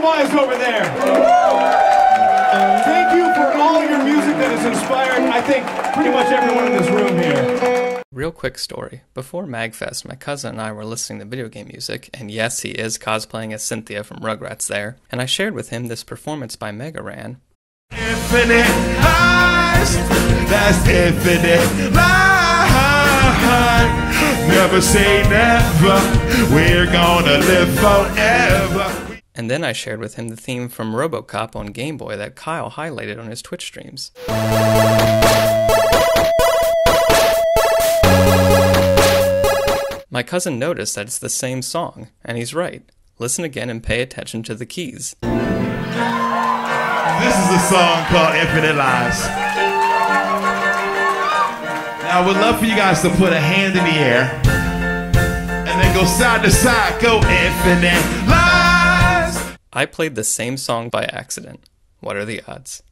guys over there. Thank you for all your music that has inspired, I think, pretty much everyone in this room here. Real quick story. Before MagFest, my cousin and I were listening to video game music, and yes, he is cosplaying as Cynthia from Rugrats there, and I shared with him this performance by Mega Ran. Infinite lives, that's infinite lives. Never say never, we're gonna live forever. And then I shared with him the theme from Robocop on Game Boy that Kyle highlighted on his Twitch streams. My cousin noticed that it's the same song, and he's right. Listen again and pay attention to the keys. This is a song called Infinite Lives. Now, I would love for you guys to put a hand in the air and then go side to side, go infinite lives. I played the same song by accident. What are the odds?